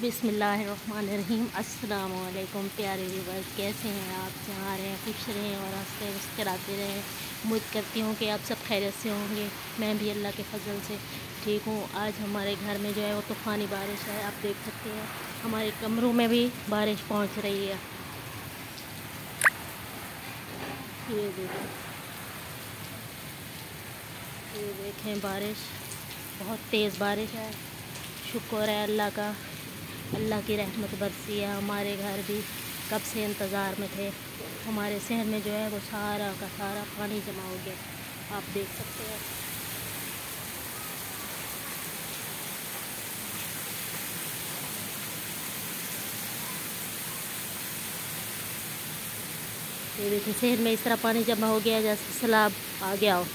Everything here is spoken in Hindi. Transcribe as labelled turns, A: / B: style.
A: बिसमीम अस्सलाम प्यारे व्यूवर्स, कैसे हैं आप? जहाँ रहें, खुश रहें और हँसते मुस्कराते रहें। उम्मीद करती हूँ कि आप सब खैरियत से होंगे। मैं भी अल्लाह के फजल से ठीक हूँ। आज हमारे घर में जो है वो तूफ़ानी बारिश है, आप देख सकते हैं। हमारे कमरों में भी बारिश पहुँच रही है। ये देखें ये देखें बारिश। बहुत तेज़ बारिश है। शुक्र है अल्लाह का। अल्लाह की रहमत बरसी है, हमारे घर भी कब से इंतज़ार में थे। हमारे शहर में जो है वो सारा का सारा पानी जमा हो गया। आप देख सकते हैं। ये देखिए, शहर में इस तरह पानी जमा हो गया जैसे सैलाब आ गया हो।